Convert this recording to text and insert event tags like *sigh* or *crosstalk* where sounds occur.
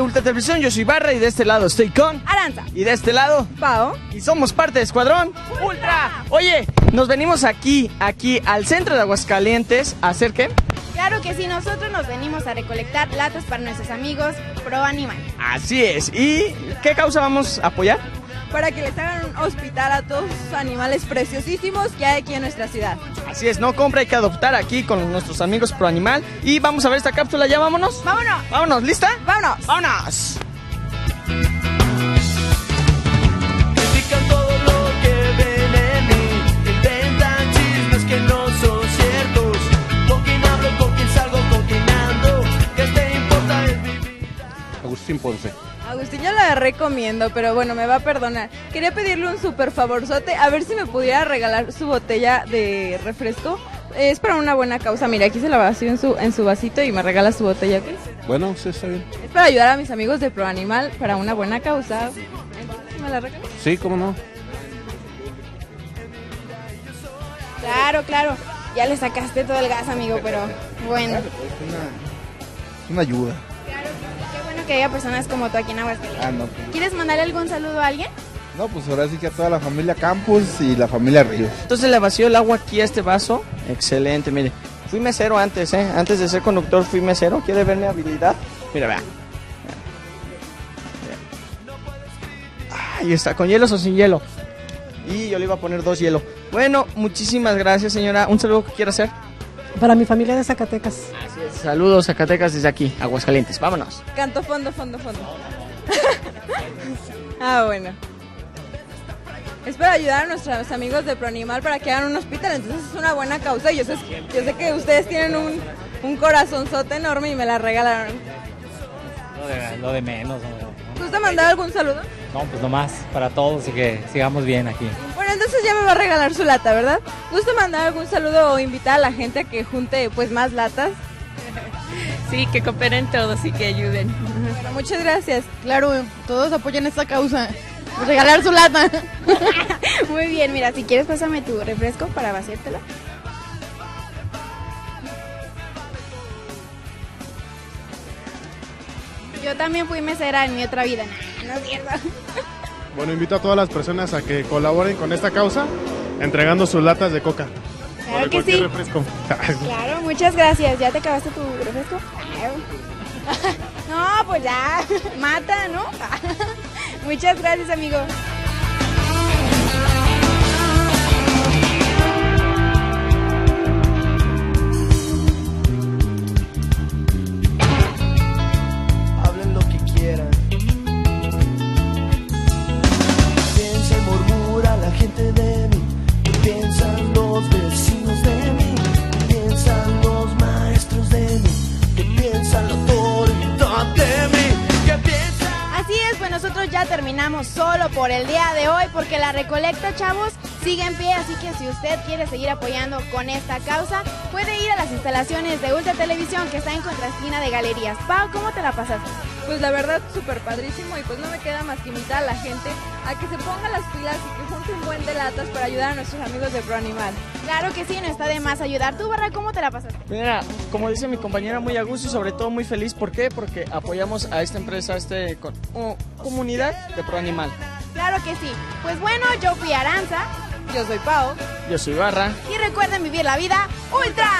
Ultra Televisión, yo soy Barra y de este lado estoy con... Aranza. Y de este lado... Pao. Y somos parte de Escuadrón Ultra. Oye, nos venimos aquí, aquí al centro de Aguascalientes a hacer qué? Claro que sí, nosotros nos venimos a recolectar latas para nuestros amigos Pro Animal. Así es. ¿Y qué causa vamos a apoyar? Para que les hagan un hospital a todos los animales preciosísimos que hay aquí en nuestra ciudad. Así es, no compra, hay que adoptar aquí con nuestros amigos Pro Animal. Y vamos a ver esta cápsula, ¿ya vámonos? ¡Vámonos! Vámonos, ¿lista? ¡Vámonos! ¡Vámonos! Ponce. Agustín, yo la recomiendo, pero bueno, me va a perdonar. Quería pedirle un súper favorzote, a ver si me pudiera regalar su botella de refresco. Es para una buena causa. Mira, aquí se la vacío en su, en su vasito y me regala su botella. Bueno, sí, está bien. Es para ayudar a mis amigos de Pro Animal para una buena causa. ¿me la regalas? Sí, cómo no. Claro, claro. Ya le sacaste todo el gas, amigo, pero bueno. Es una ayuda. Qué bueno que haya personas como tú aquí en Aguascalientes. Ah, no. pues- ¿Quieres mandarle algún saludo a alguien? No, pues ahora sí que a toda la familia Campos y la familia Ríos. Entonces le vació el agua aquí a este vaso. Excelente, mire. Fui mesero antes, ¿eh? Antes de ser conductor fui mesero. ¿Quiere ver mi habilidad? Mira, vea. Ahí está, con hielos o sin hielo. Y yo le iba a poner dos hielo. Bueno, muchísimas gracias, señora. Un saludo que quiera hacer. Para mi familia de Zacatecas. Saludos, Zacatecas, desde aquí, Aguascalientes. Vámonos. Canto fondo, fondo, fondo. *laughs* ah, bueno. Es para ayudar a nuestros amigos de ProAnimal para que hagan un hospital, entonces es una buena causa y yo sé, yo sé que ustedes tienen un, un corazonzote enorme y me la regalaron. Lo de, lo de menos. ¿no? ¿Gusta mandar algún saludo? No, pues nomás para todos y que sigamos bien aquí. Bueno, entonces ya me va a regalar su lata, ¿verdad? ¿Gusta mandar algún saludo o invitar a la gente a que junte pues más latas? Sí, que cooperen todos y que ayuden. Bueno, muchas gracias. Claro, todos apoyan esta causa. Regalar su lata. *laughs* Muy bien, mira, si quieres pásame tu refresco para vaciártela. Yo también fui mesera en mi otra vida. No, no es cierto. Bueno, invito a todas las personas a que colaboren con esta causa entregando sus latas de coca. Claro de que sí. refresco. Claro, *laughs* muchas gracias. ¿Ya te acabaste tu refresco? *laughs* No, pues ya. *laughs* Mata, ¿no? Muchas gracias, amigo. Hablen lo Así es, pues nosotros ya terminamos solo por el día de hoy porque la recolecta, chavos, sigue en pie, así que si usted quiere seguir apoyando con esta causa, puede ir a las instalaciones de Ultra Televisión que está en contraesquina de Galerías. Pau, ¿cómo te la pasaste? Pues la verdad, súper padrísimo y pues no me queda más que invitar a la gente a que se ponga las pilas y que junte un buen de latas para ayudar a nuestros amigos de Pro Animal. Claro que sí, no está de más ayudar. ¿Tú, Barra, cómo te la pasaste? Mira, como dice mi compañera, muy a gusto y sobre todo muy feliz. ¿Por qué? Porque apoyamos a esta empresa, a este oh, comunidad de Pro Animal. Claro que sí. Pues bueno, yo fui Aranza. Yo soy Pau. Yo soy Barra. Y recuerden vivir la vida ultra.